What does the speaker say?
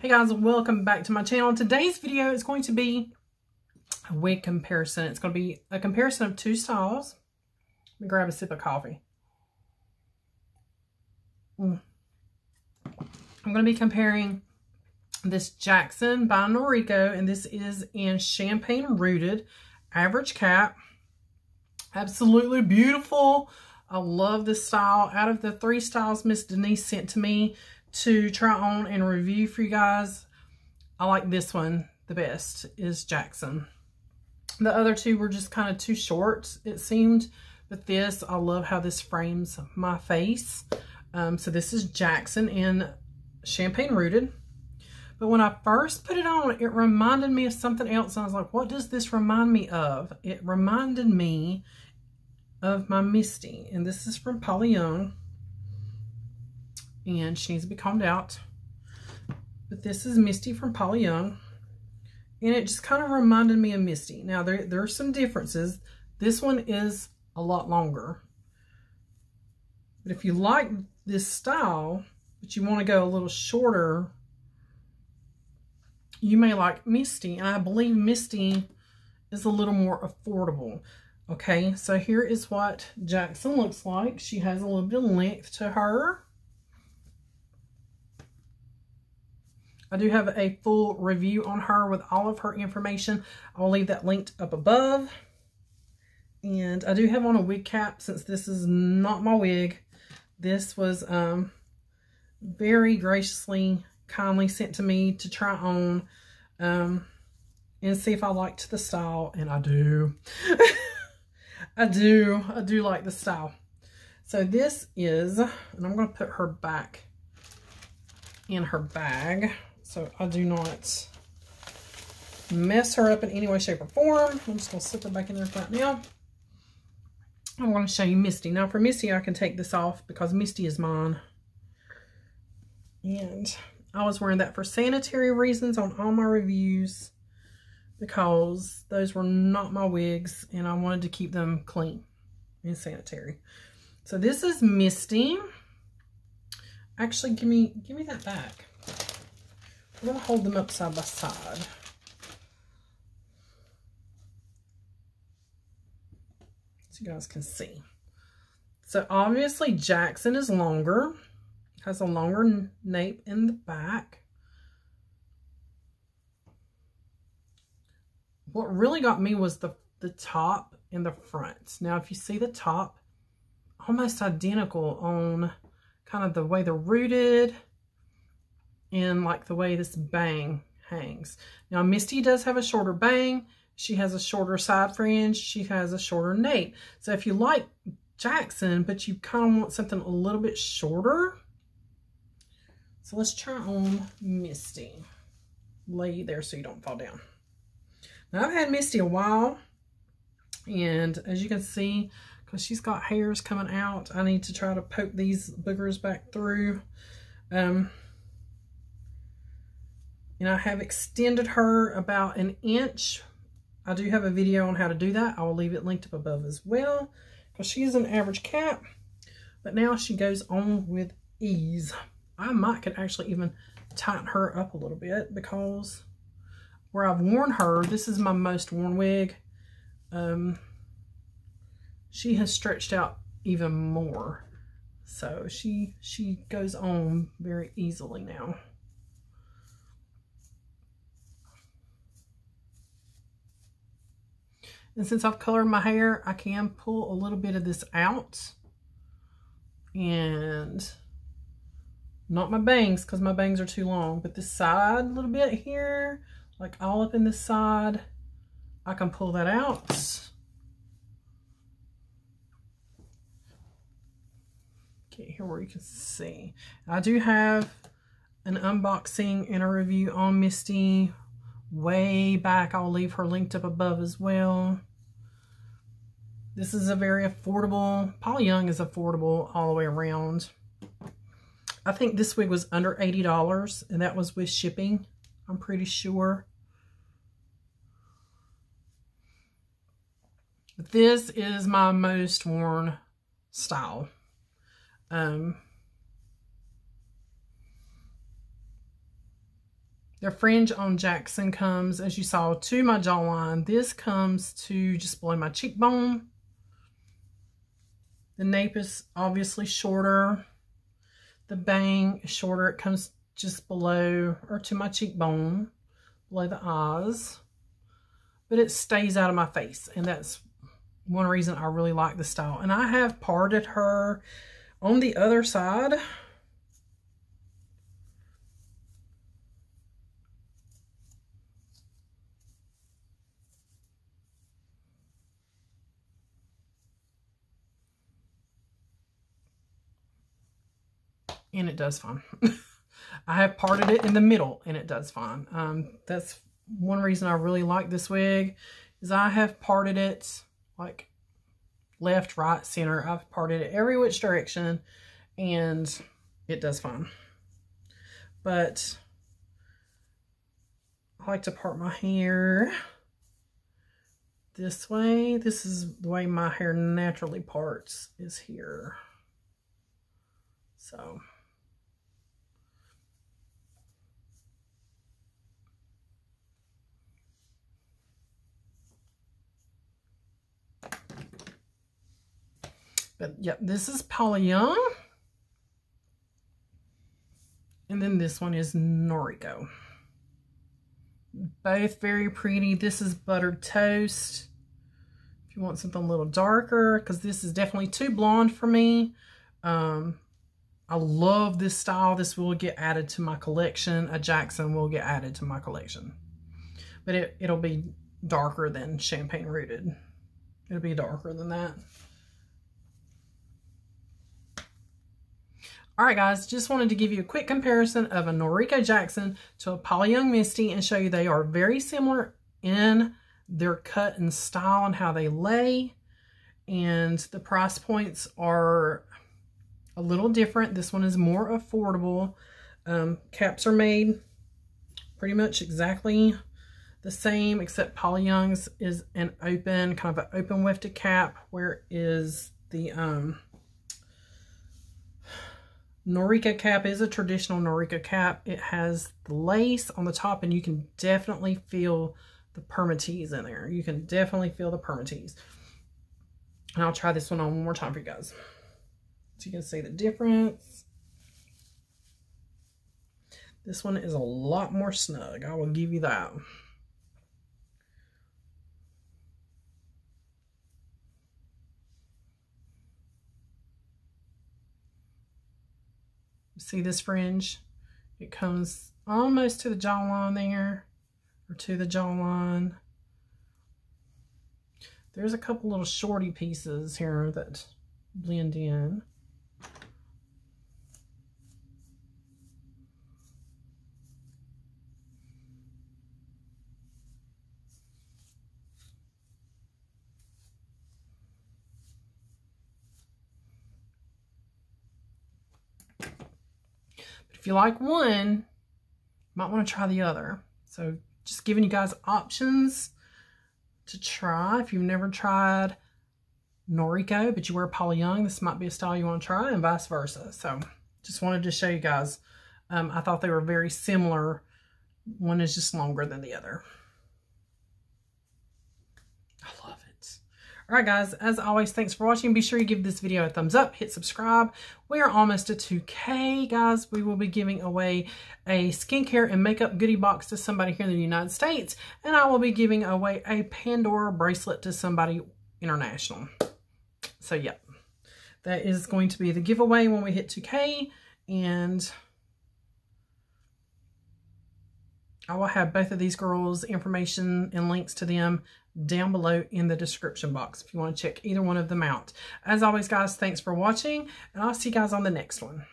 Hey guys, welcome back to my channel. Today's video is going to be a wig comparison. It's going to be a comparison of two styles. Let me grab a sip of coffee. Mm. I'm going to be comparing this Jackson by Noriko, and this is in Champagne Rooted, average cap. Absolutely beautiful. I love this style. Out of the three styles Miss Denise sent to me, to try on and review for you guys. I like this one the best is Jackson. The other two were just kind of too short, it seemed. But this, I love how this frames my face. Um, so this is Jackson in Champagne Rooted. But when I first put it on, it reminded me of something else. And I was like, what does this remind me of? It reminded me of my Misty. And this is from Paula Young and she needs to be combed out. But this is Misty from Paula Young. And it just kind of reminded me of Misty. Now, there, there are some differences. This one is a lot longer. But if you like this style, but you want to go a little shorter, you may like Misty. I believe Misty is a little more affordable. Okay, so here is what Jackson looks like. She has a little bit of length to her. I do have a full review on her with all of her information. I'll leave that linked up above. And I do have on a wig cap since this is not my wig. This was um, very graciously, kindly sent to me to try on um, and see if I liked the style. And I do. I do. I do like the style. So this is, and I'm going to put her back in her bag so I do not mess her up in any way, shape, or form. I'm just going to slip her back in there right now. I'm going to show you Misty. Now for Misty, I can take this off because Misty is mine. And I was wearing that for sanitary reasons on all my reviews because those were not my wigs and I wanted to keep them clean and sanitary. So this is Misty. Actually, give me give me that back. I'm going to hold them up side by side. So you guys can see. So obviously Jackson is longer. Has a longer nape in the back. What really got me was the, the top and the front. Now if you see the top, almost identical on kind of the way they're rooted in like the way this bang hangs. Now Misty does have a shorter bang. She has a shorter side fringe. She has a shorter nape. So if you like Jackson, but you kind of want something a little bit shorter. So let's try on Misty. Lay you there so you don't fall down. Now I've had Misty a while. And as you can see, because she's got hairs coming out, I need to try to poke these boogers back through. Um, and I have extended her about an inch. I do have a video on how to do that. I will leave it linked up above as well because she is an average cap. But now she goes on with ease. I might could actually even tighten her up a little bit because where I've worn her, this is my most worn wig. Um, she has stretched out even more. So she, she goes on very easily now. And since I've colored my hair, I can pull a little bit of this out. And not my bangs because my bangs are too long, but this side a little bit here, like all up in this side, I can pull that out. Okay, here where you can see. I do have an unboxing and a review on Misty way back. I'll leave her linked up above as well. This is a very affordable, Paula Young is affordable all the way around. I think this wig was under $80 and that was with shipping, I'm pretty sure. This is my most worn style. Um, The fringe on Jackson comes, as you saw, to my jawline. This comes to just below my cheekbone. The nape is obviously shorter. The bang is shorter. It comes just below or to my cheekbone, below the eyes. But it stays out of my face. And that's one reason I really like the style. And I have parted her on the other side. And it does fine. I have parted it in the middle and it does fine. Um, that's one reason I really like this wig is I have parted it like left, right, center. I've parted it every which direction and it does fine. But I like to part my hair this way. This is the way my hair naturally parts is here. So... But yep, this is Paula Young. And then this one is Noriko. Both very pretty. This is Buttered Toast. If you want something a little darker, because this is definitely too blonde for me. Um, I love this style. This will get added to my collection. A Jackson will get added to my collection. But it, it'll be darker than Champagne Rooted. It'll be darker than that. All right, guys, just wanted to give you a quick comparison of a Noriko Jackson to a Paula Young Misty and show you they are very similar in their cut and style and how they lay. And the price points are a little different. This one is more affordable. Um, caps are made pretty much exactly the same, except Paula Young's is an open, kind of an open wefted cap, where is the um, Noriko cap is a traditional Noriko cap. It has the lace on the top and you can definitely feel the permatease in there. You can definitely feel the permatease. And I'll try this one on one more time for you guys. So you can see the difference. This one is a lot more snug. I will give you that. See this fringe? It comes almost to the jawline there, or to the jawline. There's a couple little shorty pieces here that blend in. If you like one, you might want to try the other. So just giving you guys options to try. If you've never tried Noriko, but you wear Paula Young, this might be a style you want to try and vice versa. So just wanted to show you guys. Um, I thought they were very similar. One is just longer than the other. All right, guys, as always, thanks for watching. Be sure you give this video a thumbs up, hit subscribe. We are almost to 2K, guys. We will be giving away a skincare and makeup goodie box to somebody here in the United States, and I will be giving away a Pandora bracelet to somebody international. So, yeah, that is going to be the giveaway when we hit 2K, and I will have both of these girls' information and links to them down below in the description box if you want to check either one of them out. As always, guys, thanks for watching, and I'll see you guys on the next one.